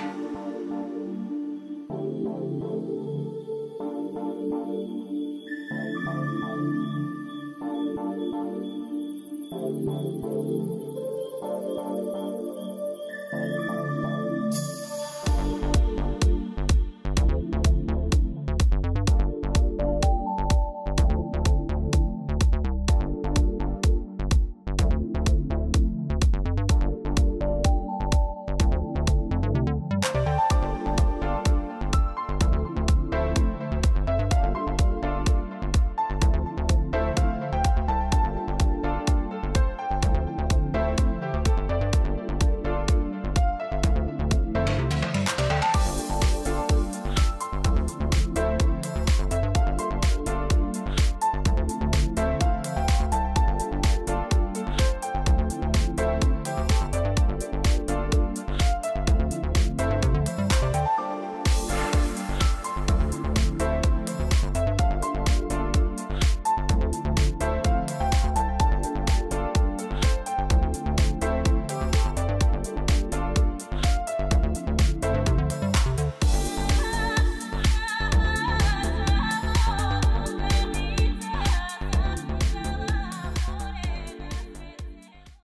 どうぞ。